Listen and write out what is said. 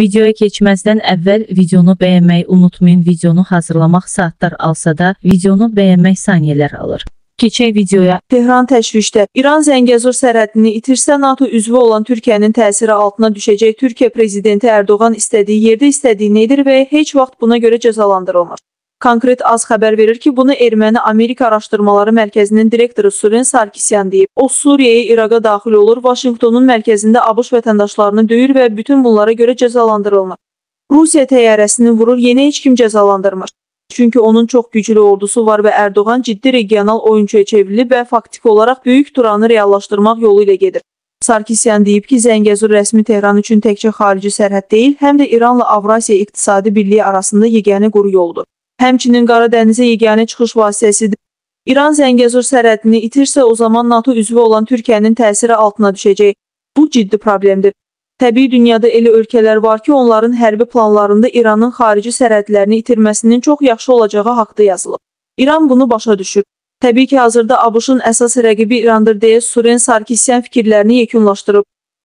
Videoya keçməzdən əvvəl videonu bəyənməyi unutmayın. Videonu hazırlamaq saatlar alsa da, videonu bəyənmək saniyələr alır. Keçək videoya. Tehran təşvişdə. İran Zəngəzur sərhədini itirsə NATO üzvü olan Türkiyənin təsiri altına düşəcək. Türkiyə prezidenti Erdoğan istədiyi yerdə istədiyini edir və heç vaxt buna görə cəzalandırılmır. Konkret az xəbər verir ki, bunu Erməni Amerika Araşdırmaları Mərkəzinin direktoru Suren Sarkisyan deyib. O Suriyaya, İraqa daxil olur, Vaşinqtonun mərkəzində ABŞ vətəndaşlarını döyür və bütün bunlara görə cəzalandırılmır. Rusiya təyyarəsini vurur, yenə heç kim cəzalandırmır. Çünki onun çox güclü ordusu var və Erdoğan ciddi regional oyunçuya çevrilib və faktiki olaraq böyük Turanı reallaşdırmaq yolu ilə gedir. Sarkisyan deyib ki, Zəngəzur rəsmi Tehran üçün təkcə xarici sərhəd deyil, həm də İranla Avrasiya İqtisadi Birliyi arasında yeganə quru yoldur. Həmçinin Qara dənizə yeganə çıxış vasitəsidir. İran Zəngəzur sərhədini itirsə, o zaman NATO üzvü olan Türkiyənin təsiri altına düşəcək. Bu ciddi problemdir. Təbii dünyada elə ölkələr var ki, onların hərbi planlarında İranın xarici sərhədlərini itirməsinin çox yaxşı olacağı haqda yazılıb. İran bunu başa düşür. Təbii ki, hazırda ABŞ-ın əsas rəqibi İrandır deyə Suren Sarkisyan fikirlərini yekunlaşdırıb.